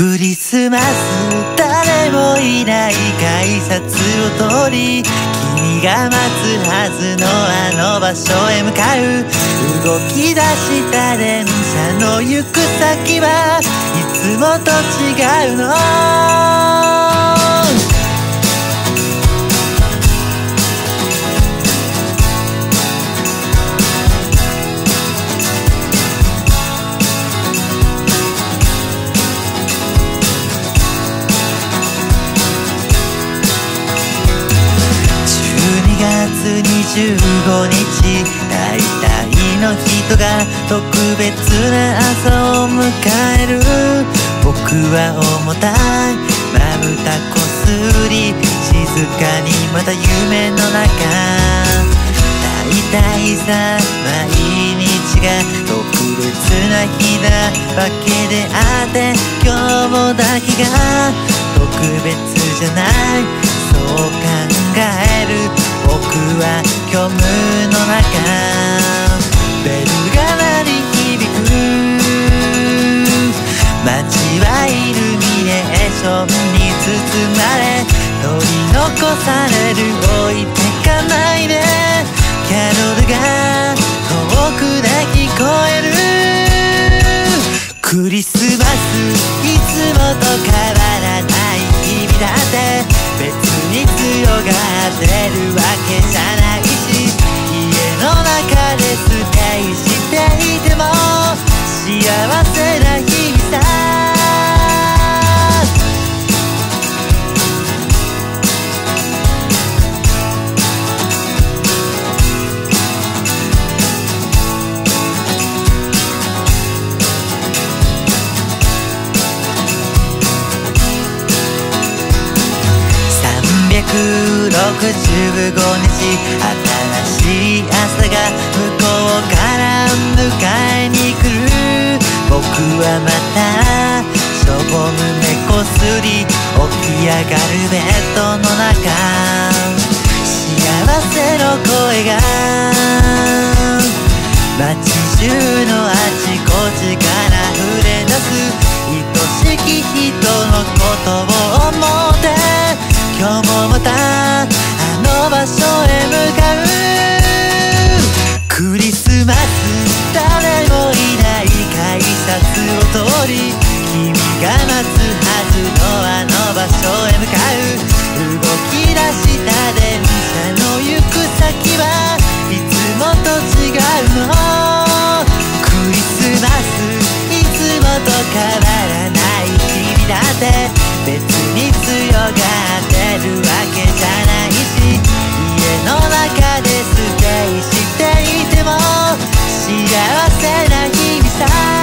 クリスマス誰もいない改札を通り君が待つはずのあの場所へ向かう。動き出した電車の行く先はいつもと違うの。25日大体の人が特別な朝を迎える僕は重た。いまぶたこすり静かにまた夢の中。大体さ毎日が特別な日なわけであって今日もだけが特別じゃない。そう考えるは虚無の中ベルが鳴り響く。街はイルミネーションに包まれ取り残される置いてかないで。キャロルが遠くで聞こえる。クリスマス15日新しい朝が向こうから迎えに来る僕はまたしょぼむ目こすり起き上が。るベッドの中幸せの声が。街中のあちこちから溢れ出す愛しき人のことせない日々さ